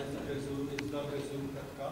इसका रसूल इसका रसूल तक का